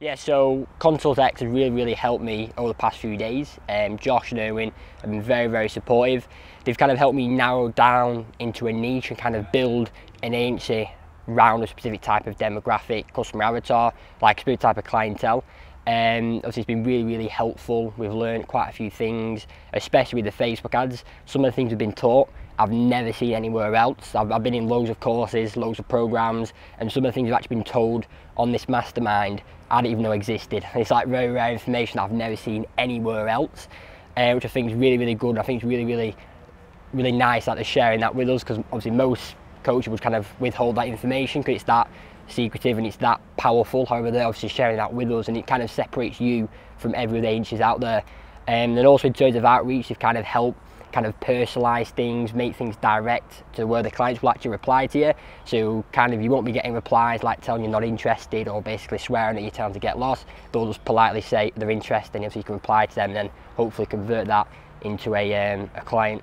Yeah, so Consult X has really, really helped me over the past few days. Um, Josh and Erwin have been very, very supportive. They've kind of helped me narrow down into a niche and kind of build an agency around a specific type of demographic, customer avatar, like a specific type of clientele. Um, obviously, it's been really, really helpful. We've learned quite a few things, especially with the Facebook ads. Some of the things we've been taught, I've never seen anywhere else. I've, I've been in loads of courses, loads of programs, and some of the things I've actually been told on this mastermind I didn't even know existed. It's like very rare information I've never seen anywhere else, uh, which I think is really, really good. I think it's really, really, really nice that they're sharing that with us because obviously most coaches would kind of withhold that information because it's that secretive and it's that powerful. However, they're obviously sharing that with us and it kind of separates you from every other inches out there. Um, and also in terms of outreach, they've kind of helped kind of personalize things, make things direct to where the clients will actually reply to you. So kind of you won't be getting replies like telling you're not interested or basically swearing at you telling to get lost. They'll just politely say they're interested and if you can reply to them and then hopefully convert that into a, um, a client